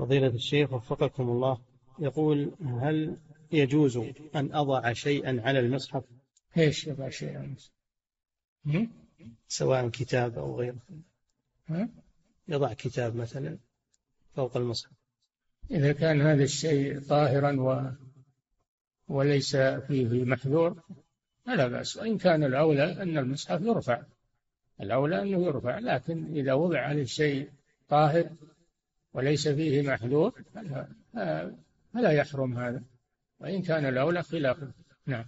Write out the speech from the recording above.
فضيلة الشيخ وفقكم الله. يقول هل يجوز أن أضع شيئا على المصحف؟ إيش يضع شيئا على المصحف؟ سواء كتاب أو غيره؟ يضع كتاب مثلا فوق المصحف. إذا كان هذا الشيء طاهرا و وليس فيه محذور فلا بأس. وإن كان الأولى أن المصحف يرفع. الأولى أنه يرفع لكن إذا وضع عليه شيء طاهر وليس فيه محذور فلا, يحرم هذا. وإن كان الأولى خلافه نعم.